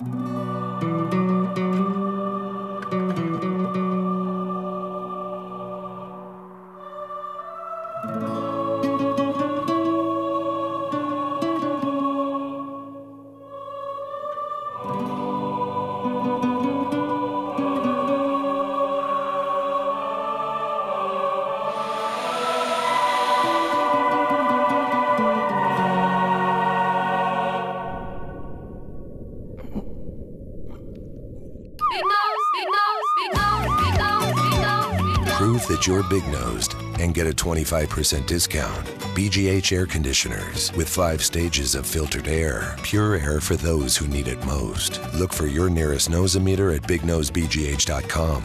Big nose, Prove that you're big nosed and get a 25% discount. BGH air conditioners with five stages of filtered air. Pure air for those who need it most. Look for your nearest Nose-O-Meter at bignosebgh.com.